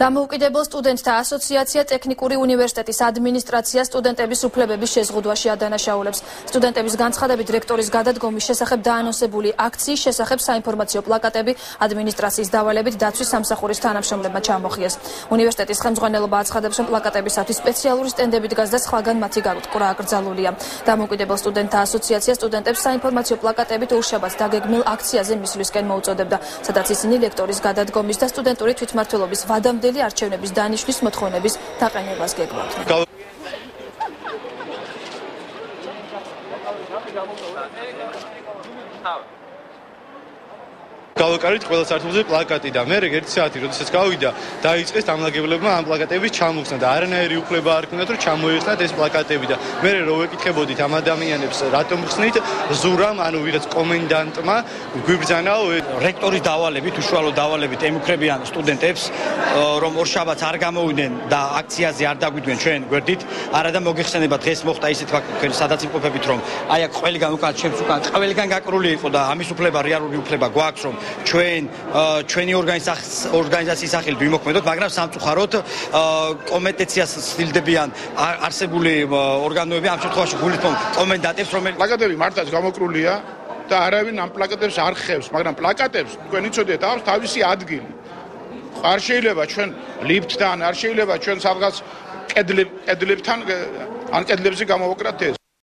დამოუკიდებელ სტუდენტთა ასოციაცია ტექნიკური უნივერსიტეტის ადმინისტრაცია სტუდენტების უფლებების შეზღუდვაში ადანაშაულებს. სტუდენტების განცხადებით რექტორის გადადგომის შესახებ დაანონსებული აქციის შესახებ საინფორმაციო პლაკატები ადმინისტრაციის დავალებით დაცვის სამსახურის თანამშრომლებმა ჩამოხიეს. უნივერსიტეტის ხელმძღვანელობა აცხადებს, რომ პლაკატებისათვის სპეციალური სტენდები დგას და სხვაგან მათი გაკვრა აკრძალულია. დამოუკიდებელ სტუდენტთა ასოციაცია სტუდენტებს საინფორმაციო პლაკატებით უშაბათს დაგეგმილ აქციაზე მისვლისკენ მოუწოდებდა, სადაც ისინი რექტორის გადადგომის და სტუდენტური თვითმმართველობის ვადამდე ადრინდელი არჩევნების დანიშვნის მოთხოვნების დაყენებას გეგმავდნენ. თავი გავაკარით ყველა სართულზე პლაკატი და მე ერთი საათი როდესაც გავიდა დაიწყეს დამლაგებლებმა ამ პლაკატების ჩამოხსნა და არანაირი უფლება არ ქონდათ რომ ჩამოეხსნათ ეს პლაკატები და მე რო ვეკითხებოდით ამ ადამიანებს რატომ ხსნით? ზურამ ანუ ვიღაც კომენდანტმა გვიბრძანაო რექტორის დავალებით უშუალო დავალებით ემუქრებიან სტუდენტებს რომ ორშაბათს არ გამოვიდნენ და აქციაზე არ დაგვიდგნენ ჩვენ გვერდით არადა მოგეხსენება დღეს მოხდა ისეთ ფაქტი სადაც იმყოფებით რომ აი აქ ყველგან უკან ჩემს უკან ყველგან გაკრული იყო და ამის უფლება რეალური უფლება გვაქვს რომ ჩვენ ჩვენი ორგანიზაციის სახელით ვიმოქმედოთ, მაგრამ სამწუხაროდ კომპეტენციას ცდილდებიან არსებული ორგანოები ამ შემთხვევაში გულისხმობ კომენდატებს, რომელიც პლაკატები მართლაც გამოკრულია და არავინ ამ პლაკატებს არ ხევს, მაგრამ პლაკატებს თქვენ იცოდეთ აქვს თავისი ადგილი. არ შეიძლება ჩვენ ლიფტთან, არ შეიძლება ჩვენ სადღაც კედლებთან ან კედლებზე გამოვაკრათ ეს